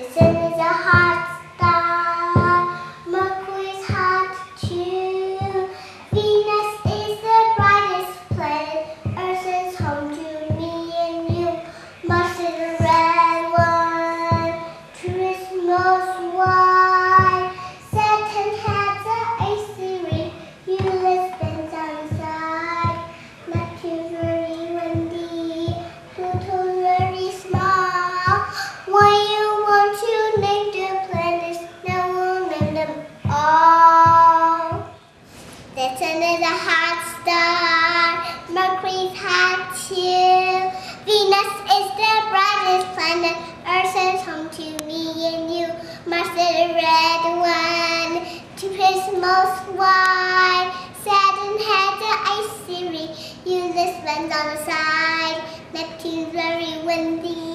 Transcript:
The sun star. Mercury's hot too. Venus is the brightest planet. Earth is home to me and you. Mars is the red one. Jupiter's most wide. Saturn has an icy ring. Uranus runs on the side. Neptune's very windy.